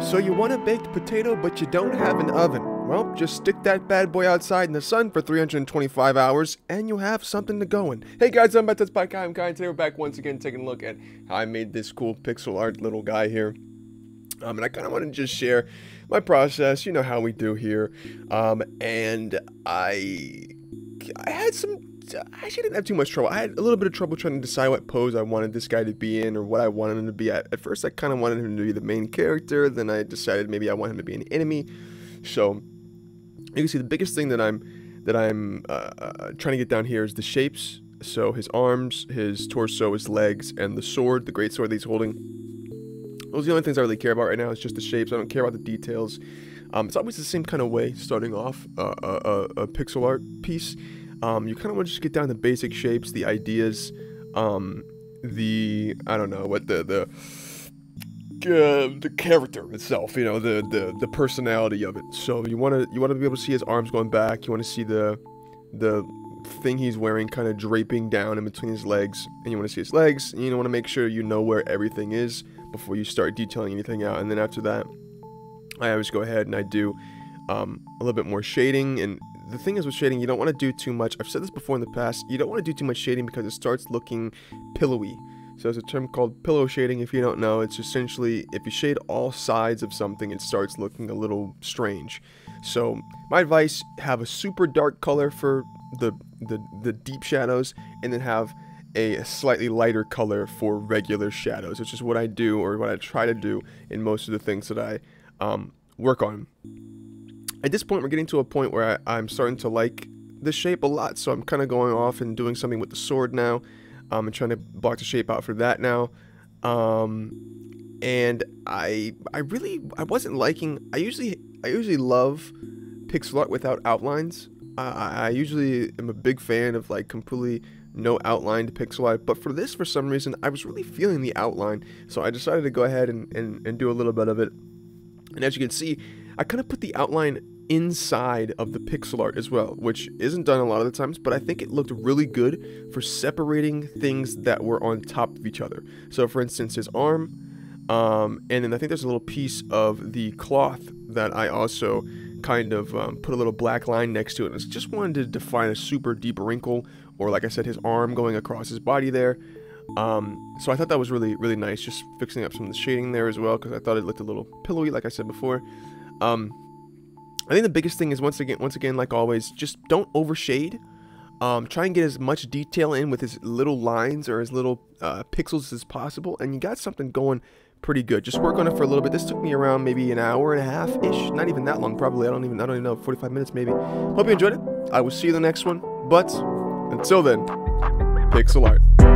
So you want a baked potato, but you don't have an oven. Well, just stick that bad boy outside in the sun for 325 hours, and you'll have something to go in. Hey guys, I'm Tuts By Kai. I'm Kai, and today we're back once again taking a look at how I made this cool pixel art little guy here. Um, and I kind of want to just share my process, you know how we do here. Um, and I, I had some I actually didn't have too much trouble. I had a little bit of trouble trying to decide what pose I wanted this guy to be in or what I wanted him to be at. At first, I kind of wanted him to be the main character. Then I decided maybe I want him to be an enemy. So you can see the biggest thing that I'm that I'm uh, uh, trying to get down here is the shapes. So his arms, his torso, his legs, and the sword, the great sword that he's holding. Those are the only things I really care about right now. It's just the shapes. I don't care about the details. Um, it's always the same kind of way starting off uh, a, a, a pixel art piece. Um, you kind of want to just get down to basic shapes, the ideas, um, the I don't know what the the uh, the character itself, you know, the the the personality of it. So you want to you want to be able to see his arms going back. You want to see the the thing he's wearing kind of draping down in between his legs, and you want to see his legs. And you want to make sure you know where everything is before you start detailing anything out. And then after that, I always go ahead and I do um, a little bit more shading and the thing is with shading, you don't want to do too much. I've said this before in the past. You don't want to do too much shading because it starts looking pillowy. So there's a term called pillow shading. If you don't know, it's essentially if you shade all sides of something, it starts looking a little strange. So my advice: have a super dark color for the the, the deep shadows, and then have a slightly lighter color for regular shadows, which is what I do or what I try to do in most of the things that I um, work on at this point, we're getting to a point where I, am starting to like the shape a lot, so I'm kind of going off and doing something with the sword now. Um, and trying to block the shape out for that now. Um, and I, I really, I wasn't liking. I usually, I usually love pixel art without outlines. I, I usually am a big fan of like completely no outlined pixel art, but for this, for some reason, I was really feeling the outline, so I decided to go ahead and, and, and do a little bit of it. And as you can see, I kind of put the outline inside of the pixel art as well, which isn't done a lot of the times, but I think it looked really good for separating things that were on top of each other. So for instance, his arm, um, and then I think there's a little piece of the cloth that I also kind of um, put a little black line next to it. I just wanted to define a super deep wrinkle, or like I said, his arm going across his body there. Um, so I thought that was really, really nice, just fixing up some of the shading there as well, because I thought it looked a little pillowy, like I said before. Um, I think the biggest thing is once again, once again, like always, just don't overshade. Um, try and get as much detail in with as little lines or as little uh, pixels as possible, and you got something going pretty good. Just work on it for a little bit. This took me around maybe an hour and a half ish, not even that long, probably. I don't even, I don't even know, 45 minutes maybe. Hope you enjoyed it. I will see you in the next one, but until then, pixel art.